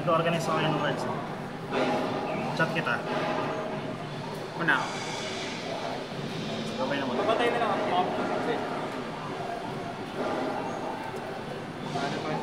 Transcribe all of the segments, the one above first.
Nag-organize ako ng words. Chat kita. Una ako. Gabay naman. Papatay na lang ako. Ano pa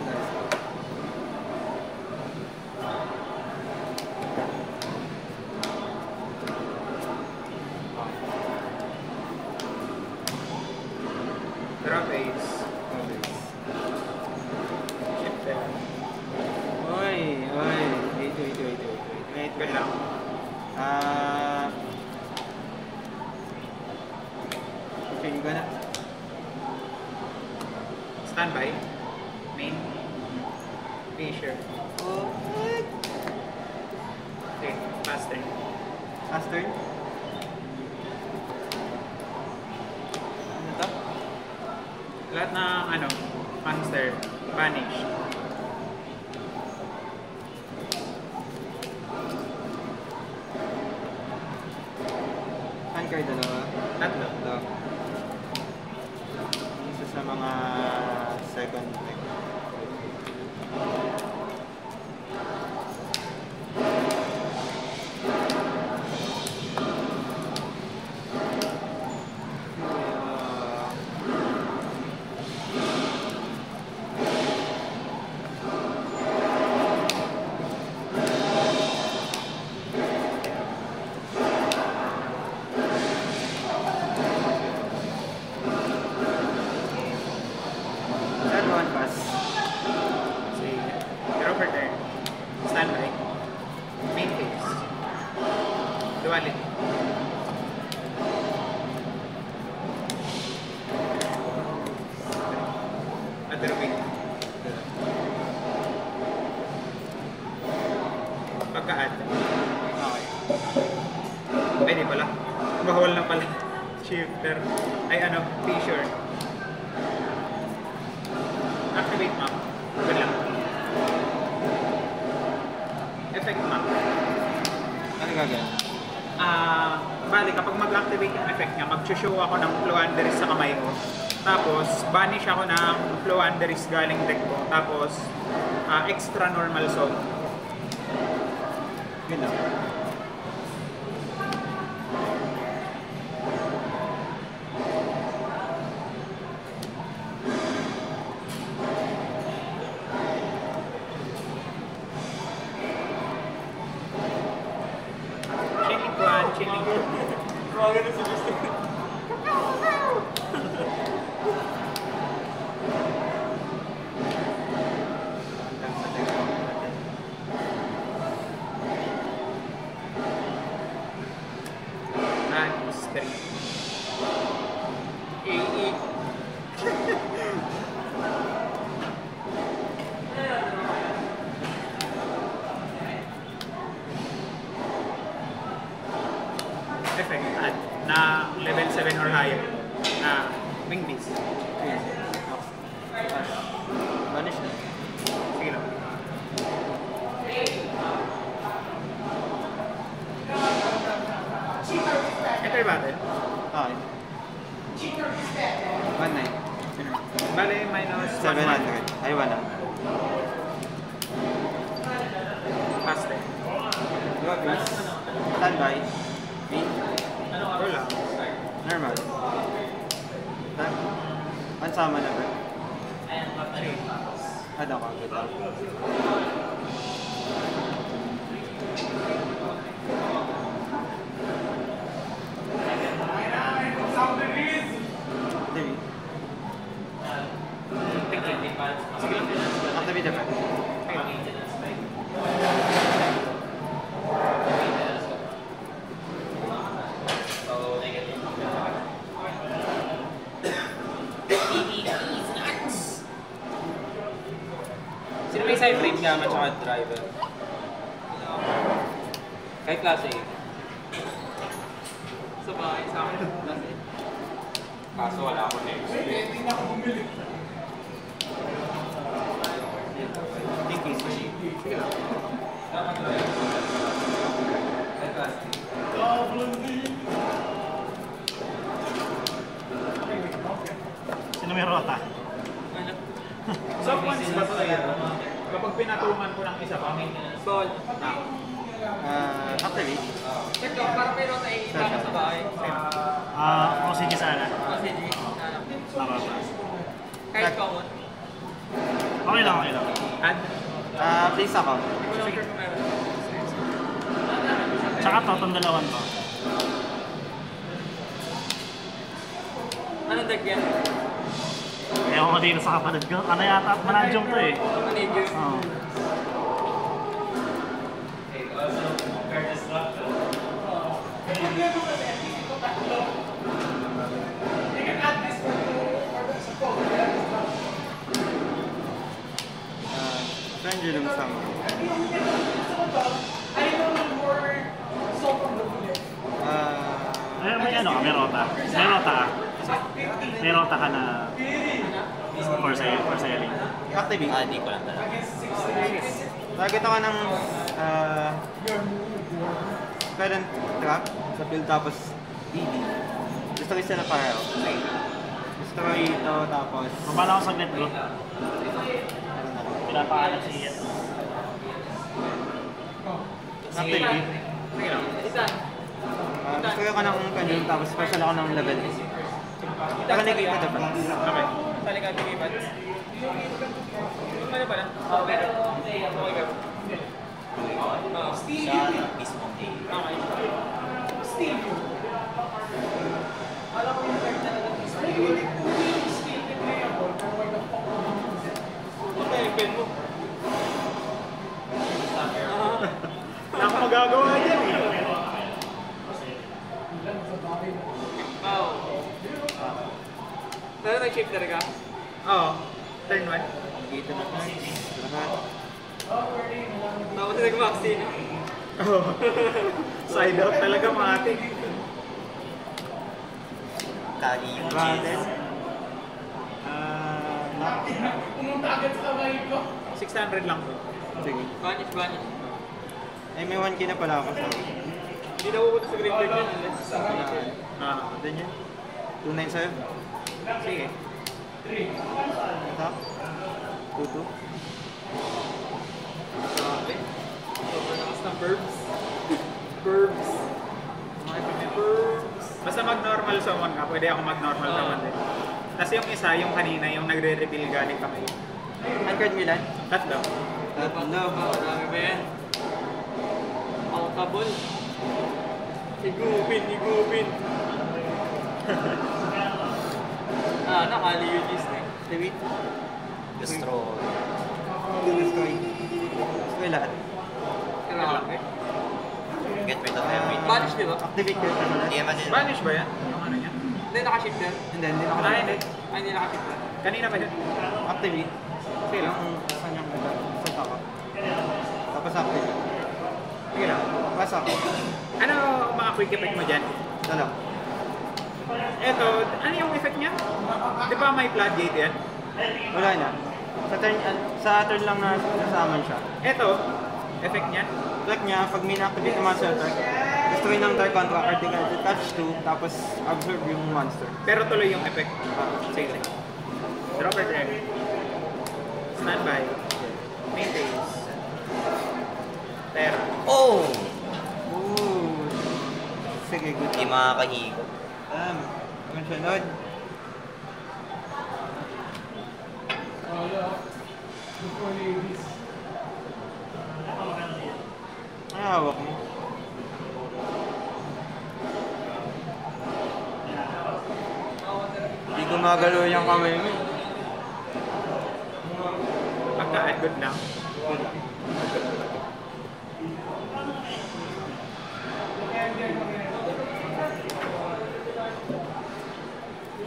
Wrong end, wrong end, it's interesting. Sige, ang tabi naman. Sino may side frame gamma tsaka driver? Kahit klase eh. Sa bahay, sa akin. Kaso wala ako next. Hindi, hindi na ako bumili. Sino may rota? Sa points ba talaga? Eh? Kapag pinatungan ko ng isa pa? Ball. Uh, actually. Check out para pero tayo itama eh. sa bahay. Ah, oh, uh, OCG sana. Oh, OCG. Tama ba? Kahit common. Okay lang, okay lang. And? Ah, please ako. Meron. Tsaka to, itong dalawan to. Anong deck yan? Ewan ko dito sa kapatid ko. Ano yata? Manajong to eh. Manager. Oo. Ah, Pendulum Summer. Ah, Eh, may ano ka? May rota? May rota ka? May rota ka na for, sale, for selling. activate. Ah, hindi ko lang talaga. Target ako ng ah, parent trap sa build tapos DD. Gusto ko isa na para Gusto ko ito tapos Mabala ako saglit bro. Pinapaalam si Ian. activate. Sige lang. Isa. Ah, gusto ko ng pendulum tapos special ako ng level. Pero nakikita ito pa. Okay. Sali ka, bigay ba? Ano ba na? Pero okay ka. Oo. Sa mismong day. Okay. Okay, pen mo. Wala akong magagawa dyan eh. Oo. Pero nag-shifter ka? Oo. Turn 1. Dito na tayo. Lahat. Tapos nag-vaccine. Oo. Side out talaga mga ate. Kagi yung cheese. Ah, knock. 600 lang po. Sige. Vanish, vanish. Eh, may 1k na pala ako sa Hindi na pupunta sa graveyard yan unless signature. Ah. Doon yan. 297. Sige. Attack. 22. Grabe. Sobrang lakas ng verbs. Verbs. Verbs. Basta mag-normal summon ka, pwede ako mag-normal Oo. summon din. Tapos yung isa, yung kanina, yung nagre-reveal galing kami. Uncard Milan. Tatlo. Tatlo. Ang dami ba yan? Alkabol. Igupin, igupin. ah, nakali yun is na. Activate. Destroy. Destroy. Destroy lahat. Grabe. Get rid of everything. Vanish, di ba? Activate your. Hindi naman din. Vanish ba yan? Yung ano niya? Hindi, nakashift yan. Hindi na ako Ah, hindi. Ay, hindi nakashift yan. Kanina ba yun? Activate. Sige lang. Saan yung sa taka. Tapos activate. Sige lang. Pass ako. Ano mga quick effect mo dyan? Dalaw. Eto, ano yung effect niya? Di ba may floodgate yan? Wala na. Sa turn, ah, sa turn lang na nasaman siya. Eto, effect niya? Track niya, pag may na-activate na monster attack, destroy ng Dark Contra card, di ka touch 2, tapos absorb yung monster. Pero tuloy yung effect. Ah, Sige, sige. Dropper drag. Standby. Main phase. Terra. Oh! Ooh. Sige, good. Hindi makakahigop. Um, ang sunod. Ay, hawak mo. Hindi gumagalaw yung kamay mo. eh. Pagka good lang. Activate map. Good lang. Click map. Three. Oh! The verbs. Infinite recursion. Ayaw na Makakawala. ni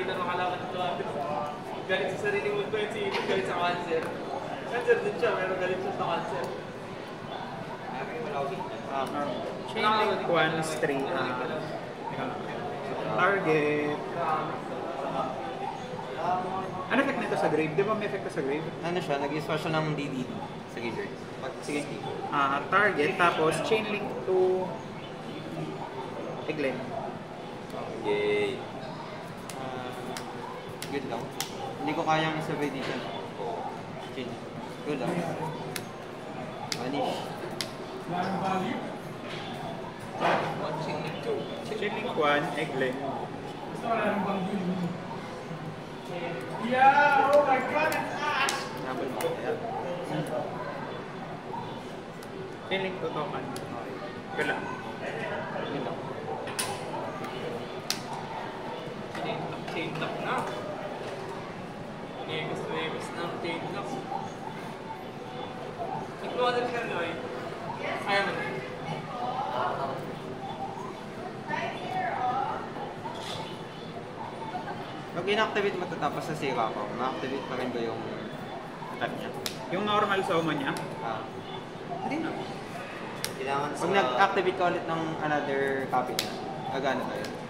Galit sa sarili mo ba yun si Ethan, galit sa cancer. Cancer din siya, pero galit siya sa cancer. Um, Chain link 1 straight up. Target. Ano effect nito sa grave? Di ba may effect sa grave? ano siya, nag-use siya ng DDD sa Gizzard. Sige. Ah, target, tapos chain link to Eglem. Yay. Ah, good lang. Hindi ko kayang isabay dito. Chill. Good lang. Vanish. Chain link 1, Eglem. Nabal mo. Ayan. Chain link to Tokan. Yun lang. Good lang. Chain lock na. Negos-negos ng chain lock. Nag-order ka na eh. Ayaw mo. Pag inactivate mo ito tapos sa sira ko, ma-activate pa rin ba yung attack niya? Yung normal summon niya, Ah. hindi na. Kailangan sa... Pag nag-activate ka ulit ng another copy niya, gagana ba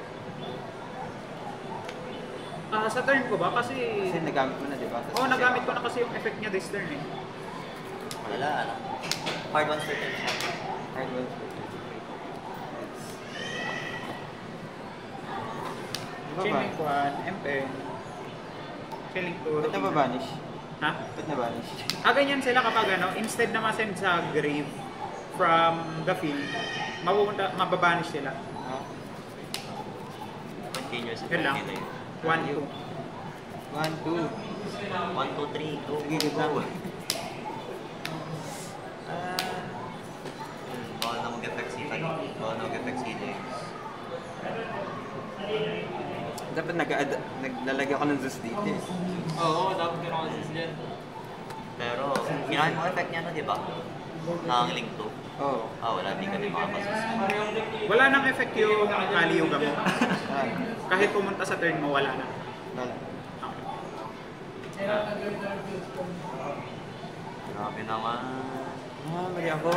Ah, sa turn ko ba? Kasi... Kasi nagamit mo na, di ba? Oo, oh, nagamit ko na kasi yung effect niya this turn eh. Wala, ano. Hard ones for ten. Hard one. Di ba Chain ba? link 1, MPN. Chain link 2, Ba't nababanish? Ha? Ba't nabanish? Ah, ganyan sila kapag ano, instead na masend sa grave from the field, mapupunta, mababanish sila. Ah, Continuous. Yun lang. 1, 2. One, two. 1, 2, 3, 2, Sige, good lang. Hmm, Bawal na si Tani. Bawal na Lex. Dapat nag naglalagay ako ng Zeus dito eh. Oo, dapat ka na kasi dyan. Pero, ginamit mo effect niya na, di ba? Nang link to. Oo. Ah, wala, di ka din makapasas. Wala nang effect yung Kaliuga mo. Ah, Kahit pumunta sa turn mo, wala na. wala. Grabe naman. Ah, mali ako.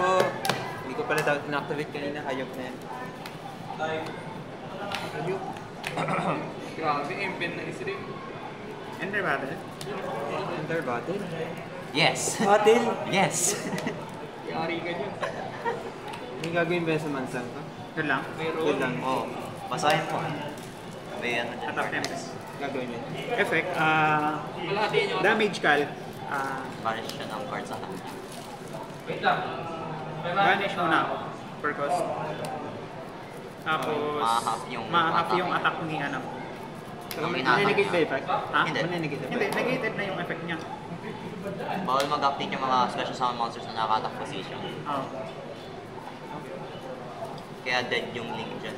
Hindi ko pala dapat inactivate kanina. Hayop na yan. Hayop. Grabe, impin na isrim. Ender battle. Enter battle. Yes! Battle? Yes! Yari ka dyan. May gagawin ba sa mansang ko? Yun lang. Good lang. Oo. Basahin mo. May ano dyan. Attack tempest. Gagawin yun. Effect, ah, Kalahati nyo. damage cal. Ah, Banish siya ng card sa hand. Wait lang. Vanish muna ako. Per cost. Tapos, Ma-half yung ma-half attack yung niya. attack ni ano. Ang Maninigit ba effect? Ha? Hindi. Maninigit ba? Hindi, negated na yung effect niya. Bawal mag-update yung mga special summon monsters na naka-attack position. Oh. Kaya dead yung link dyan.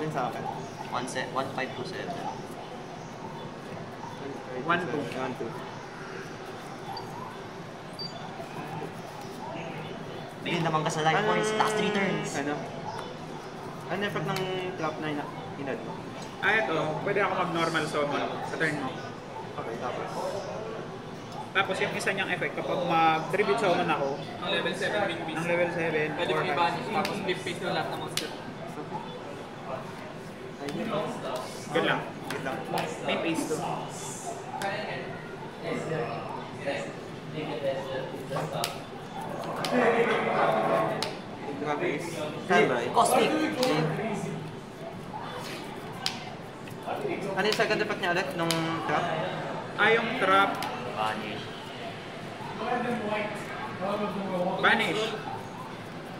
Yun sa akin. 1527. One, two. One, two. Bigyan naman ka sa life points. Last 3 turns. Ano? Ano effect ng trap na ina inad mo? Ah, ito. Pwede ako mag-normal summon sa turn mo. Okay, tapos. Tapos yung isa niyang effect, kapag mag-tribute summon ako, Ang level 7 big beast. ng level 7, Pwede mo 4 i-banish tapos flip face yung lahat ng monster. Good lang. Good lang. May pace to. Grabe. Cosmic! Ano yung second effect niya ulit nung trap? Ah, yung trap, Banish. banish.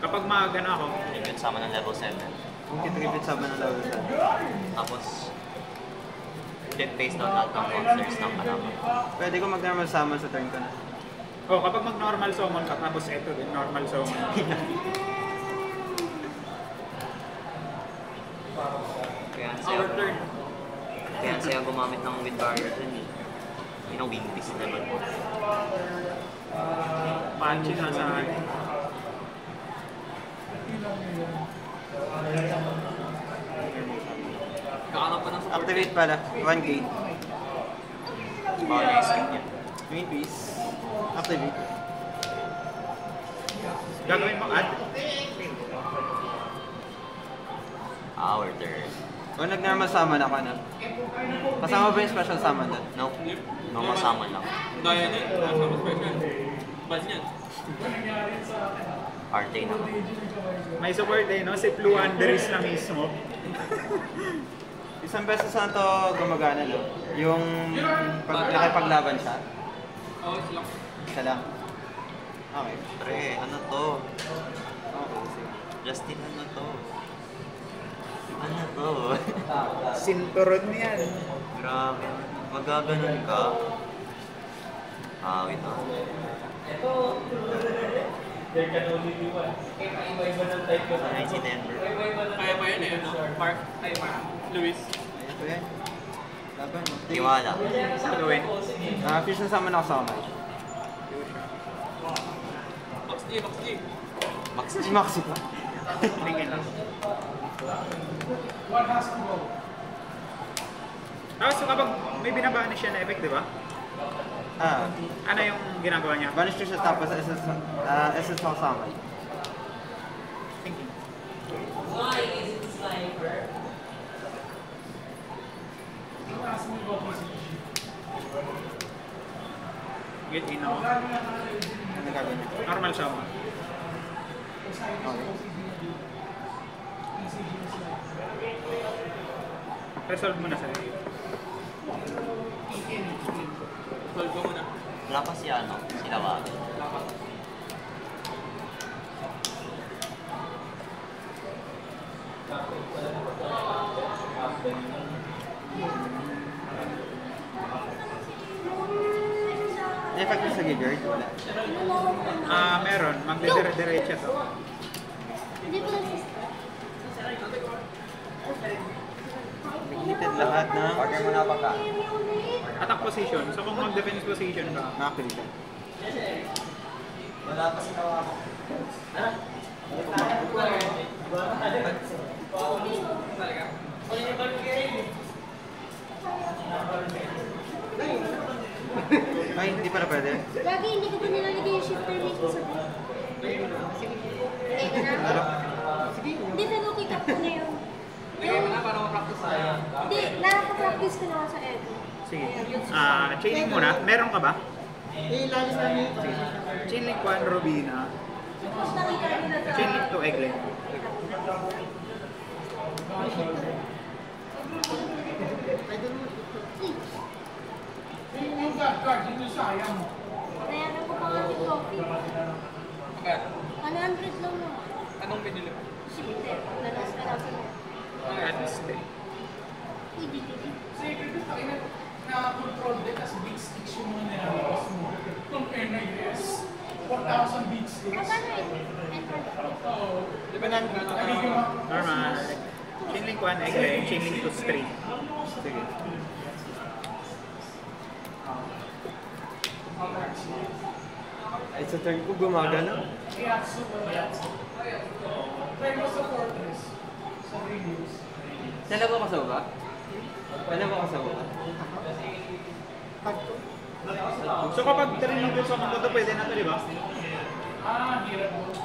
Kapag mag-ano ako, Tribute summon ng level 7. Kung kitribute sa sa. Tapos, flip face down lahat ng monsters ng kalaban. Pwede ko mag-normal summon sa turn ko na. oh, kapag mag-normal summon ka, tapos ito din, normal summon. Kaya ang saya, Our turn. kaya ang saya gumamit ng wind barrier dun eh. Yun ang wing beast level mo. Punchy na sa akin. Kakanap pa ng support. Activate pala. 1 gate. Bawal yung skip niya. Main piece. Activate. Gagawin mo add. Our turn. Kung nag-normal summon ako na. Kasama ba yung special summon doon? No. Mga kasama lang. Daya na eh. Nasa mo special. Bas niyan. Arte na. May support eh, no? Si Blue Underis na mismo. Isang beses na to gumagana, no? Yung pag nakipaglaban siya. Oo, sila. Isa lang. Okay. Pre, ano to? Okay, sige. Justin, ano to? Ano to? Sinturon yan. Grabe. Magaganon ka? Ah, wait lang. Sanay si Denver. Kaya pa yun eh, no? Mark, ay Mark, Luis. Ito yan. Laban. Tiwala. Gagawin. Ah, fusion summon ako sa kamay. Max G, Max G. Max Si Maxi pa. Tingin lang. Tapos kapag may binabanish siya na effect, di ba? Ah, Ano yung ginagawa niya? banish ko siya tapos SS, ah, SS ako sa kamay. Thinking. Get in ako. Ano gagawin niya? Normal siya ako. Okay. Resolve mo na sa Solve ko muna. Wala pa si ano, si Lawagan. May effect ba sa Gigard? Wala. Ah, meron. Magdidire-diretso to. Hindi ko Repeated lahat ng Order mo na pa ka. Attack position. So kung mag-defense position ka, na-activate. Wala pa si Lawagan. Ay, hindi pala pwede. Lagi hindi ko pa nilalagay yung shifter mismo sa Sige. Hindi ka na. Hindi, pero kick up ko na yun. Lagay mo na para ma-practice tayo. Hindi, nakaka-practice ko na ako sa Edo. sige. Ah, chaining muna. Meron ka ba? Chainlink 1, Robina. Tapos nakita nila sa... Chainlink 2, Egglet. Nayaran ko pa nga si Coffee. Magkano? 100 lang naman. Anong binili mo? Hindi, nalas ka lang sila. At least, eh. Uy, di, di, di. na-control din as big sticks yung mga nilalabas mo. Compare na US, 4,000 big sticks. Magkano ito? Oo. Di ba namin Nagiging mga Normal. Chainlink 1, Egglet. Chainlink 2, String. Sige. Ay, sa turn ko gumagana. Yatsu, Yatsu. Try mo sa Fortress. Sa reviews. Dalawa ka sa baba? Dalawa ka sa baba? So kapag trinong ko sa mga to, pwede na to, di ba? Ah, hirap mo.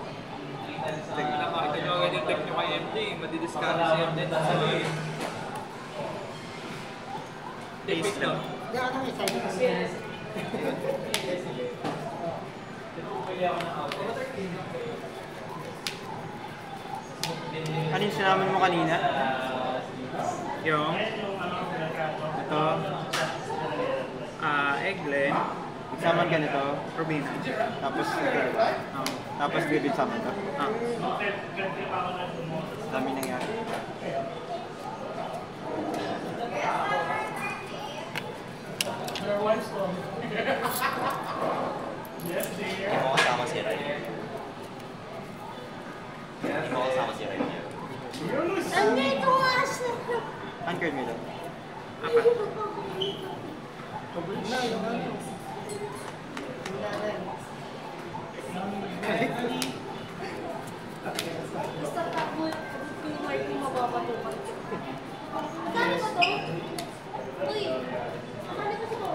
Wala makita nyo agad yung deck nyo kay MJ. Madidiscover si MJ sa salo eh. Taste lang. Ano yung sinamin mo kanina? Yung Ito. ah, Egglet, Summon ganito. Robina. Tapos ito? Oh. Tapos vivid summon to. Ah. Dami nangyari. Your wife's phone. yes, Hindi dear. mo kasama si Ray. Hindi mo kasama si Ray. Andito nga siya. Anchor me lang. Basta tapo yung mark yung mababatukan. Magkano ba to? Uy, magkano ba to?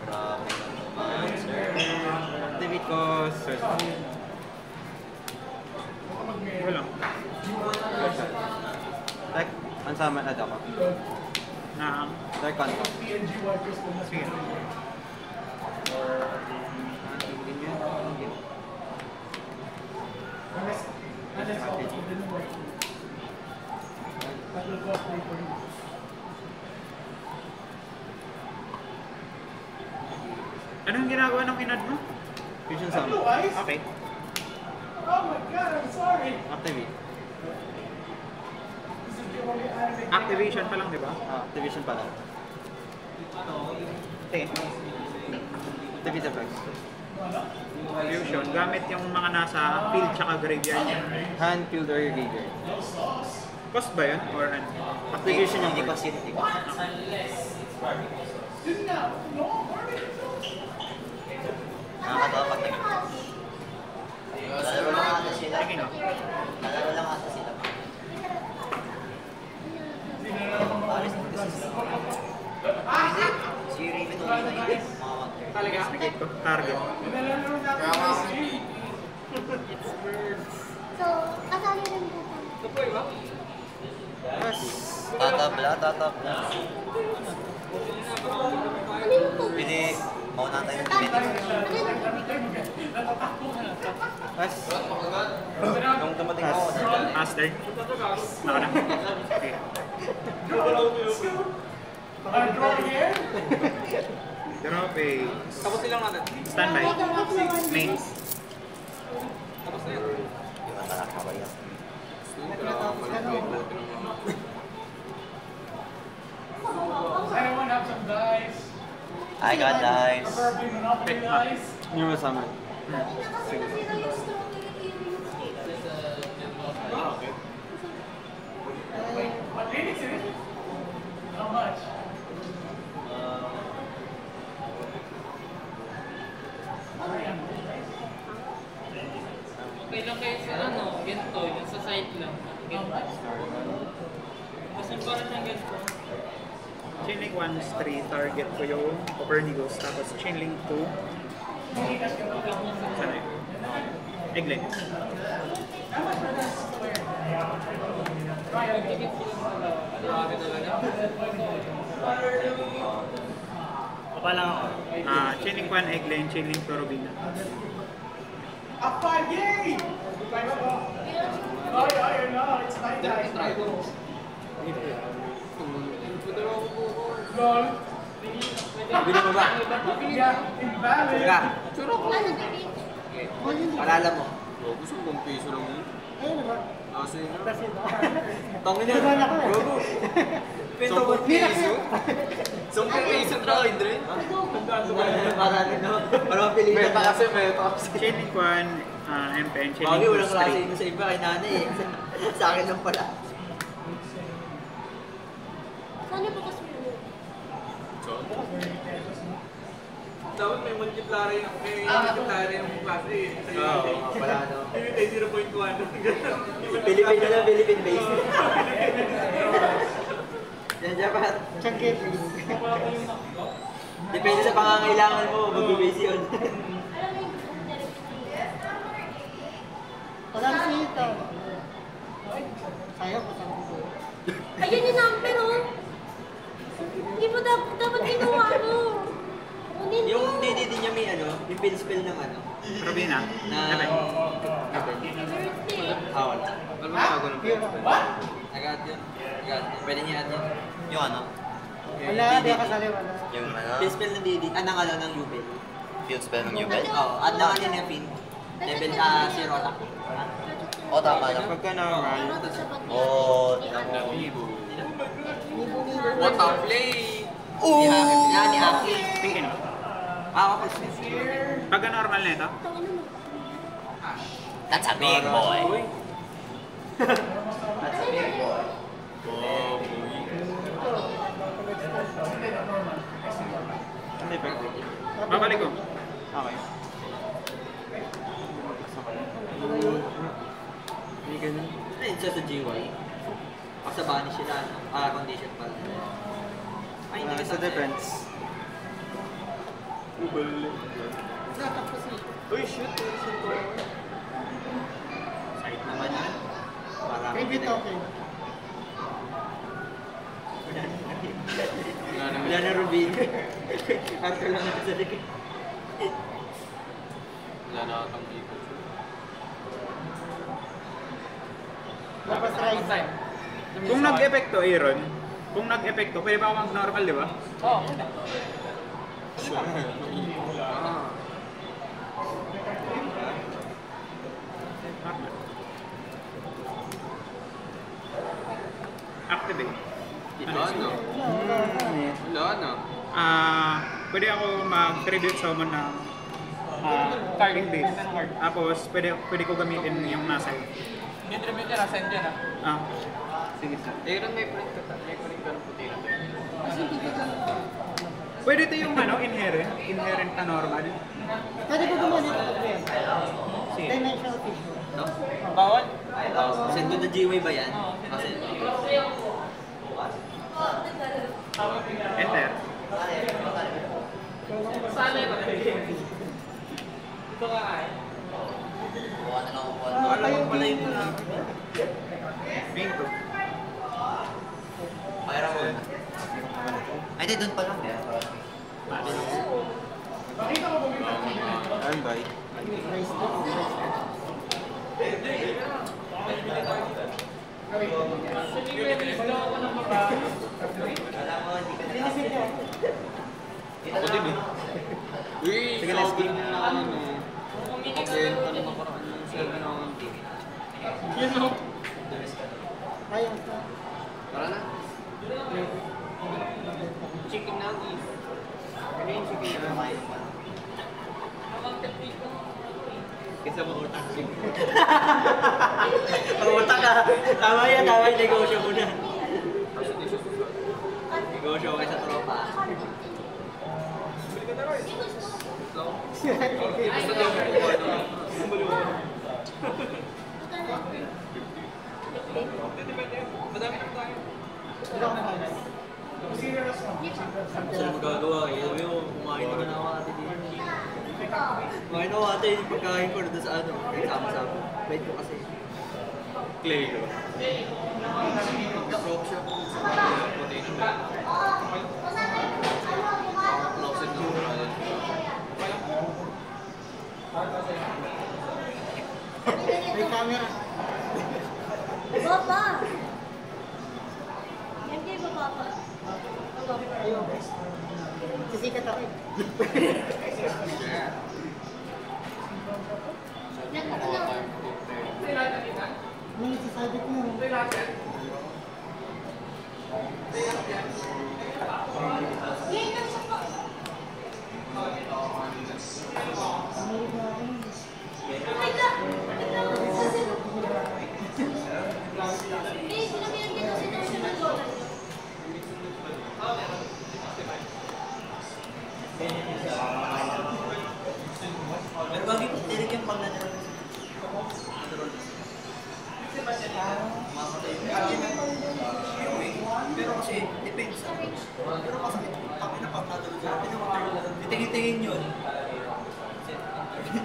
Grabe naman, sir. Activate ko search. Wala. Tech, unsummon add ako. Na, Tech contact. PNG wipers ko na sige. Unless, unless all of them didn't work. That will cost me for you. Anong ginagawa ng inad mo? Fusion eyes? Okay. Oh my god, I'm sorry. Activate. Activation pa lang, di ba? Ah, activation pala. Okay. Activate effects. Fusion. Gamit yung mga nasa field tsaka graveyard. Hand, field, or your graveyard. Cost ba yun? Or ano? Activation yung first. sin, hindi ko. Didn't know. No, where did it go? Nakakatawa pag nag... Lalaro lang ata sila. Sige no. Lalaro lang ata sila. Alis na kasi sila. Hindi. Si Raven ulit na yun. Mga wonder. Talaga? Nakit ko. Target. Nilalaro natin So, kasali rin po. Tatabla, tatabla. Ano po? Pili, mauna tayo ng yung Pass. Nung dumating ako, Master. Naka na. Okay. Uh, draw again? Draw phase. Tapos silang natin. Standby. Main. Di ba nakakaba yan? Anyone have some dice? I got dice. Preferably Monopoly dice. New summon. Sino yung strawberry earrings? What minutes is it? How much? Okay lang kayo sa ano, ganito, yung sa site lang. Ganito. Kasi parang siyang ganito. Chainlink 1 is 3. Target ko yung Copernicus. Tapos Chainlink 2. Sana yun? Egglet. Papa lang ako. Ah, Chainlink 1 Egglet, Chainlink 2 Robina. A five, yay! Oh, yeah, yeah, no, it's nine dice. Lol. Bili mo ba? Invalid. Ka. Ano ba Alala mo. Gusto ko kung piso lang yun. Ah, sige na. Tangin na. Gogo. Pinto mo. piso? Sampung piso draw, Indre. Para ano. Para mapili ka. Meta kasi, kasi. Chainlink 1, ah, MPN, Bagay, Chainlink 2 walang klase 3. yun sa iba kay nanay eh. Sa akin lang pala. Ano po kasi yun? Dapat may multiplier yung, may multiplier yung klase eh. Oo, wala no. Yung ay 0.1. Philippine na Philippine based. Yan, Japan. Changke, please. Depende sa pangangailangan mo, mag-base yun. Alam mo yung Walang sito. Sayang, walang sito. Ayun yung number, oh. Hindi mo dapat, dapat ginawa, ano. Kunin mo. Yung DD din niya may ano, yung pin spell ng ano. Robina. Na... Sabi. Birthday. Ah, wala. Ano ba ako ng What? Agad yun. Agad. Pwede niya add yun. Yung ano? Wala, di ako kasali, wala. Yung ano? Pin spell ng DD. Ah, ng ano, ng Yubel. Field spell ng Yubel? Oo, add lang ano yung pin. Level ah, zero attack. O, tama lang. Pagka normal, Oo, Ano? tama. What a play! Oh! Yan, ni Aki. Tingin mo. Ako ko Pagka normal na ito, That's a big boy. That's a big boy. Ko? babalik ko. Okay. Hindi ganun. Yun siya sa GY? Sa banish sila, ano? Ah, condition pala. Ay, hindi Ah, ka sa defense. Uy, shoot! Shoot ko. Side naman yun. Parang... Maybe talking. Wala na Rubin. After lang ito sa likod. Wala na akong dito. Tapos rise. Kung nag-epekto, Aaron, kung nag-epekto, pwede ba ako mag-normal, di ba? Oo. Normal. Activate. Wala na. Wala na. Ah, pwede ako mag-tribute summon ng ah, target base. Tapos, pwede, pwede ko gamitin yung nasa. Yung tribute niya, nasa end yan ah. Ah, Sige, sir. Aaron, may print ka. May print ka ng puti na. pwede ito yung ano, inherent, inherent na normal. Pwede ko gumawa. Sige. Dimensional tissue. No? Bawal? Send to the GY ba yan? Kasi, Enter. buka na lang ako. Wala ko pala yung mga... Main to. Fire ako. Ay, di, doon pa lang. Ano ba? Rise to. Uy, Sige, let's go. na ano. Na nakaraan yung server ng Yun o. Ayaw ka. Tara na. Chicken nuggets. Ano yung chicken nuggets? Kasi mo utak. Utak ka. Tama yan, tama yung negosyo mo na. Negosyo kayo sa tropa. Gusto daw mo kung ano. Madami na tayo. Saan magagawa? Sabi mo, kumain naman ako ate dito. Kumain ako ate, yung pagkain ko doon sa ano, nagsama-sama. Bait ko kasi. Clay ko. Nag-rock siya po. Puti na. Closet na ako. May camera. Ba, Papa? Sisikat ako eh. Yan, ito na. May sasabi ko mo. Yan, yan, sa pa. Ay, ka! Eh, sinabihan kita sa national dollar. Pero bakit direct yung pag natural? Mamatay yun. Pero kasi, depends sa Pero masakit, kami na pag natulog sa atin, titingin-tingin yun.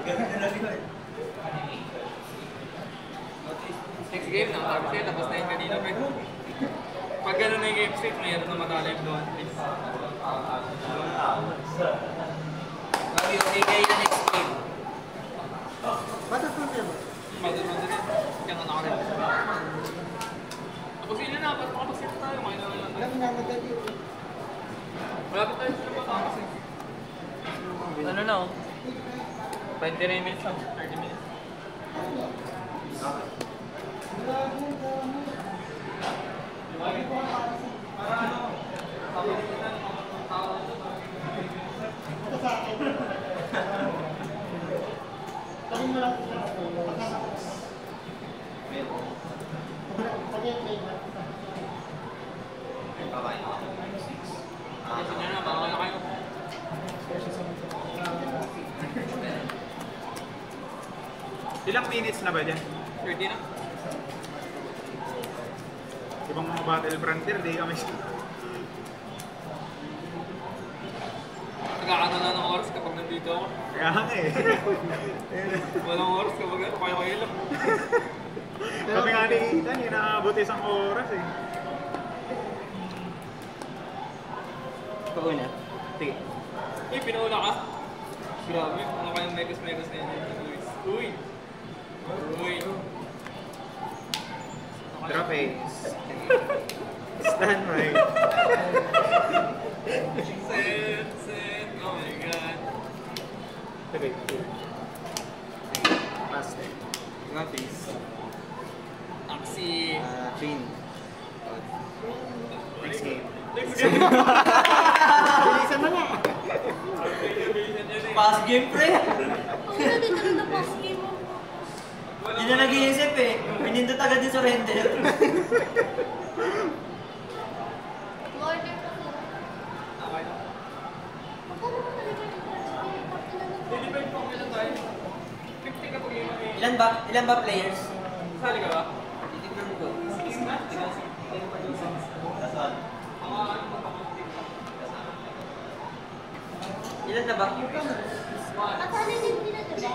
Gawin na lang yun. Next game na, tapos yun, tapos na yun kanina. Pero pag gano'n na yung game state, mayroon na yung blow please. Gabi, okay kayo na next game. Bata pa siya ba? Maduro din yun. Kaya nga nakarin. Tapos yun na, ba't makapagsit tayo? Ngayon na lang. Alam na madali. Malapit tayo sa labas kasi. Ano na oh? 29 minutes lang, 30 minutes. Ito sa akin. Tawin mo lang ito. Nyo na, baka na kayo. Ilang minutes na ba dyan? 30 na. Ibang mga Battlefrontier, di kami Nagkakano na ng oras kapag nandito ako. Kaya nga eh. Walang oras kapag ano, kaya-kaya lang. Kami nga ni Ethan, inaabot isang oras eh. Pauna. Sige. Uy, pinauna ka. Grabe, ano kayong megas-megas na yun? Uy! Uy! Ace. Stand right. Set, set, oh my god. Okay. Pass. Drop ace. Taxi! Ah, Queen. Next game. Bilisan mo nga. Pass game, pre. Ina dito na post game mo. Hindi na nag-iisip eh. Pinindot agad yung surrender. Lord, eh? Magkano mo talaga yung Delivered po kailan tayo? 50 kapag yung mga Ilan ba? Ilan ba players? Sali ka ba? Titignan ko. Ilan na ba? At ano din nila, diba?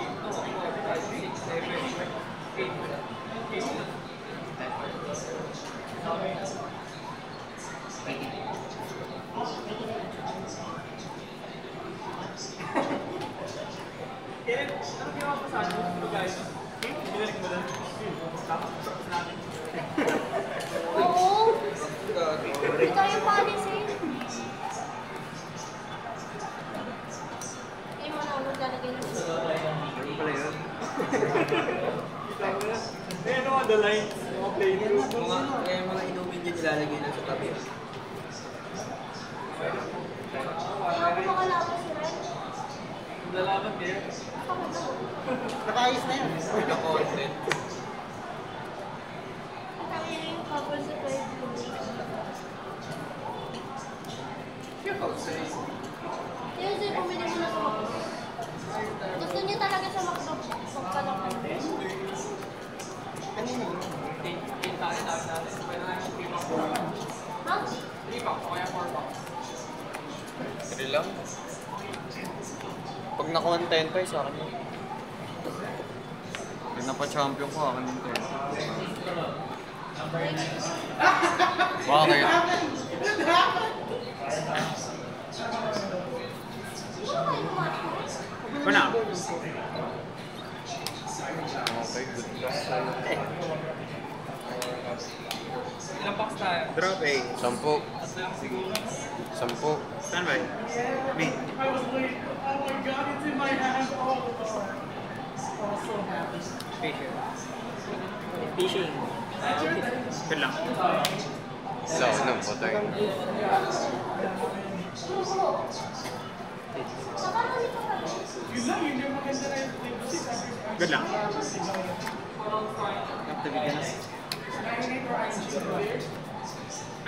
Kailan, ano ginawa ko sa ano? guys? Binalik mo lang. Oo. Ito yung policy. Eh, manawag lalagay ng Ano pala yun? Eh, ano nga the lines? Mga playthrough. Mga, inumin dyan nilalagay lang sa tabi. Lalaban kayo. Nakaayos na yan. Naka-content. Ang ina yung couple sa five minutes. Yun, sir, pumili mo na sa McDo. Gusto niya talaga sa McDo. Pagka ng Kanina yun. Eight tayo, tayo natin. Pwede na yung 3 pack. Ha? 3 pack, o kaya 4 pack. Three lang. Pag nakuha ng 10 pesos, sa akin yun. Pag napa-champion ko, akin yung 10. Bakit? Ako na. Okay, good luck sa'yo. Ilang packs tayo? Drop Ace. Sampu. Sampu. Stand by. Me. I was like, oh my god, it's in my hand time. Oh, so happy. Patient. Fishing. Good lang. Wala ko nang patay. Yun lang, maganda na. Good lang.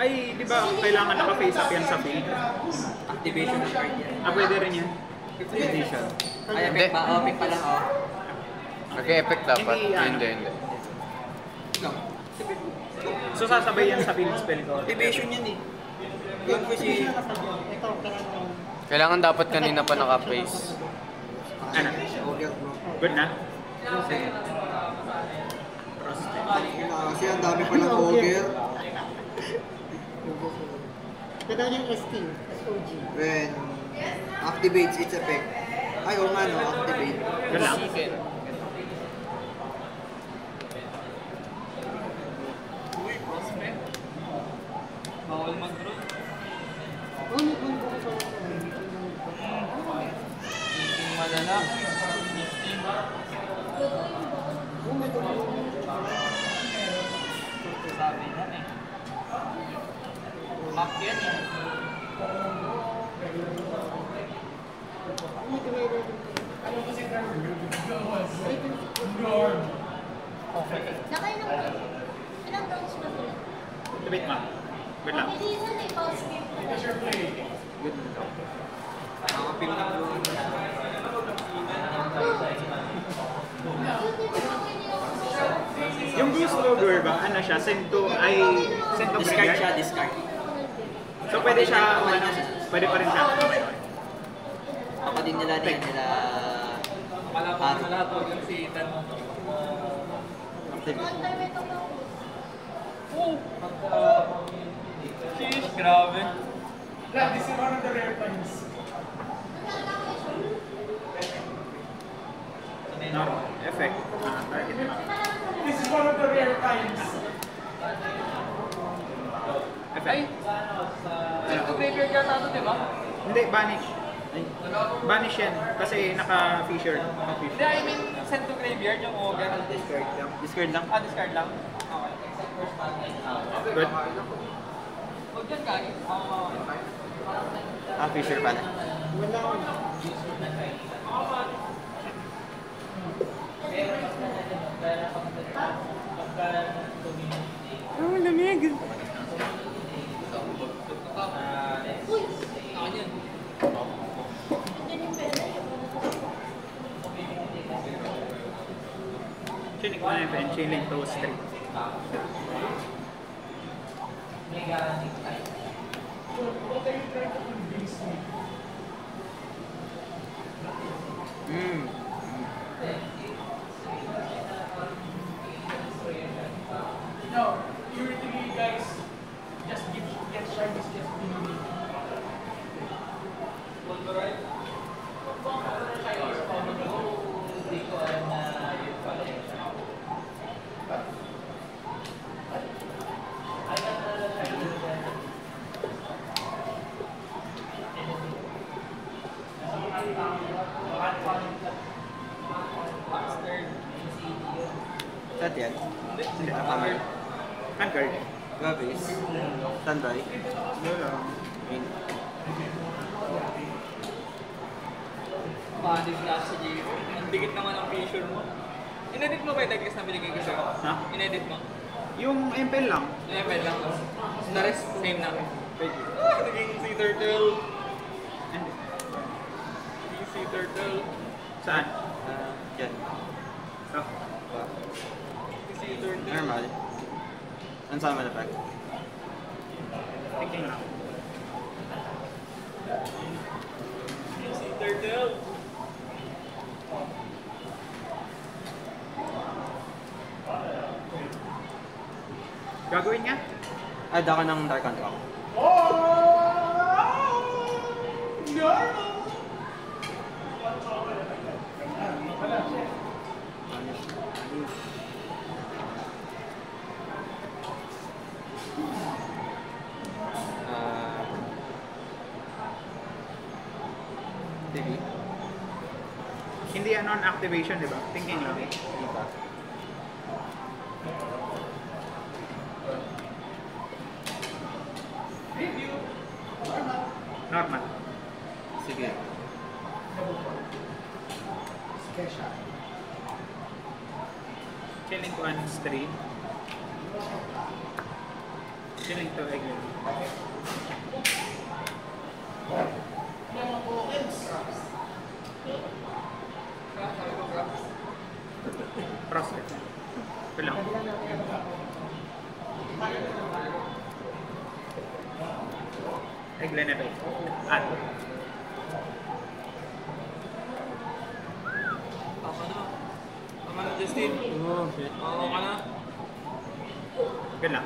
Ay, di ba kailangan naka-face up yan sa field? Activation ng card yan. Ah, pwede rin yan. Activation. Ay, epic pa. Oh, epic pa lang oh. Nag-effect dapat. Hindi. Hindi, hindi. No. So sasabay yan sa field spell ko. Activation yan eh. Yun ko si... Kailangan dapat kanina pa naka-face. Ano? Good na? Kasi ang dami pa ng ogre. Ito daw yung ST, SOG. When activates its effect. Ay, oo nga no, activate. Lang. Uy, prospect. Bawal mag-draw. Oh, may combo ko. Meeting malala. Oh. Sabi na eh. Map yan eh. Ano kasi? Gawas. Guard. Nakailang ba? Ilang rounds ba sila? Wait ma. Wait lang. Mabilisan eh, pause game. Because you're playing. Good lang. Nakakapil ng blue. Yung blue slower ba, ano siya, send to, ay, send to Discard siya, discard. So pwede siya, ano, pwede pa rin siya. Nila din nila. Malapit sa lahat, huwag yung si Ethan. Active. One time ito ba? Oh! Sheesh, grabe. Lahat, this is one of the rare times. No, effect. This is one of the rare times. Ay! To graveyard yata ito, di ba? Hindi, banish. Banish yan, kasi naka-fisher. Hindi, Naka-fisher. I mean, send to graveyard yung Ogre. Discard lang. Discard lang. Ah, discard lang. Okay. Good. Huwag yan, Kagi. Ah, Ah, Fisher pala. Wala ko. Oh, lamig. Uy! Akin yan. Andyan yung pera. Chinik mo na yung pen, chilling to straight. What are you trying to convince me? Hmm. No, you're thinking guys, just give, get Chinese, just give me. Saan yan? Hindi. Hammer. Handguard. Gravis. Standby. Wala. Green. Panis na si Jiro. Ang dikit naman ang picture mo. Inedit mo ba yung Douglas na binigay ko sa'yo? Ha? Inedit mo? Yung MPL lang. Yung ML lang. The rest, same na. Ah, naging sea turtle. Naging sea turtle. Saan? Ah, yan. Oh. Naging sea turtle. Normal. Ang sama na pack. Thinking sea turtle. Gagawin niya? Add ako ng Dark Contract. Ah. TV. Hindi ano on activation, di ba? Thinking lang. Hindi pa. Normal. Sige. Chilling to an stream. Chilling to again. Prospect. Ito lang. Eglen na ba? Add. Tama na. Tama na, Justin. Oh, shit. Oo ka na. Good lang.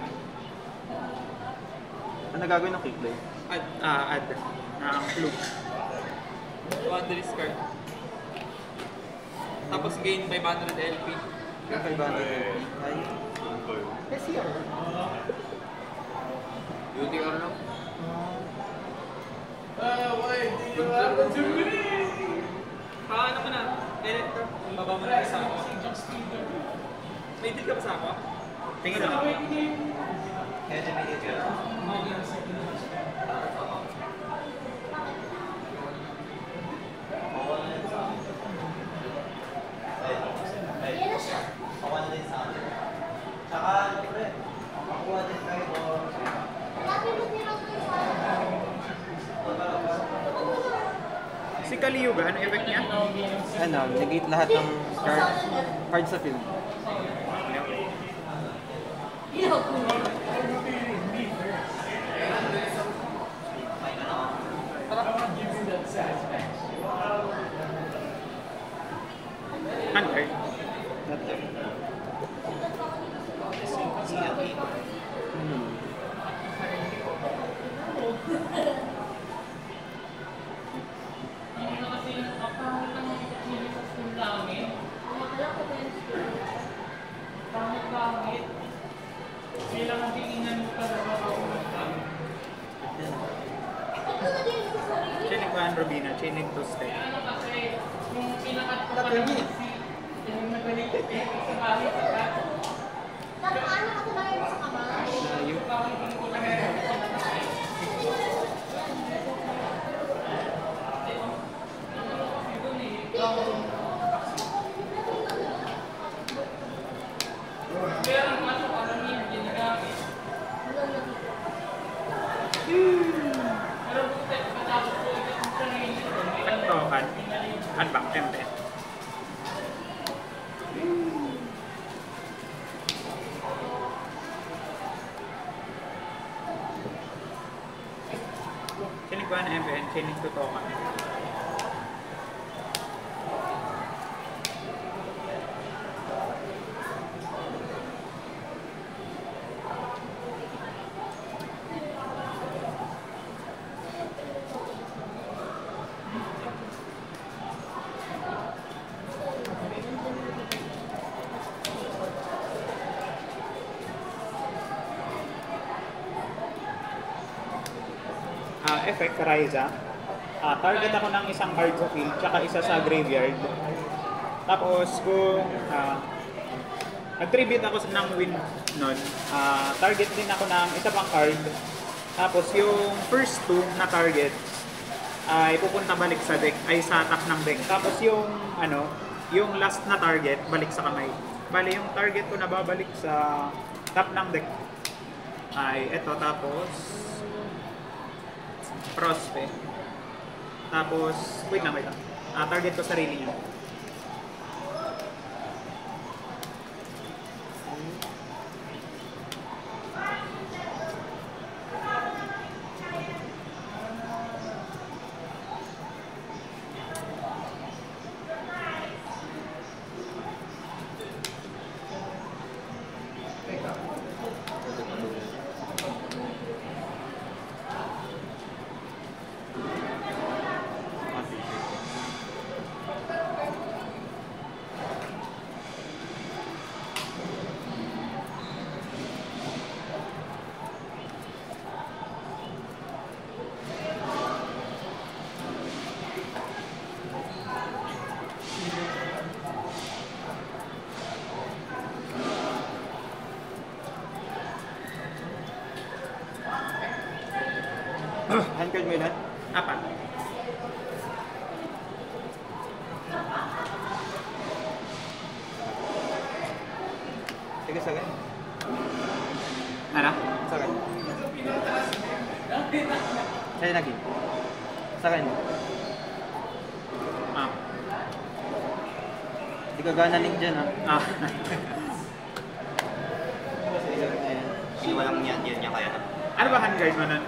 Ano gagawin ng kickplay? Add. Ah, add. Na ang clue. Wanderers card. Tapos gain 500 LP. Yung 500 Ay. SCR. UTR lang. Uh, why do you have to me? Paano mo na? Edit ka. Baba mo na isa ako. May deal ka ba sa ako? Tingin Had to be the Tsaka, pre, makuha din tayo ko. Si Kaliyuga, ano effect niya? Ano, negate lahat ng card, card sa film. Ilaw ko. Chinig to tokan. Ah, effect, Raiza. Ah, target ako ng isang card sa field, tsaka isa sa graveyard. Tapos kung ah, nag-tribute ako ng win nun, ah, target din ako ng isa pang card. Tapos yung first two na target ay pupunta balik sa deck, ay sa top ng deck. Tapos yung ano, yung last na target balik sa kamay. Bali yung target ko na babalik sa top ng deck ay eto tapos prospect. Tapos, wait lang, wait lang. Ah, target ko sarili niya. Hand card mo ilan? Apat. Sige, sa akin. Ano? Sa akin. Sa'yo lagi. Sa akin. Ah. Hindi ka gana link dyan, ha? Ah. Sige, sa akin na yan. Hindi walang yan, yan niya kaya na. ano ba handguard mo nun?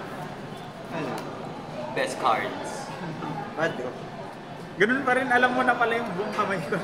Ano? Best cards. Bad drop. Ganun pa rin, alam mo na pala yung buong kamay ko